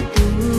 独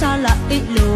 xa lạ ít lối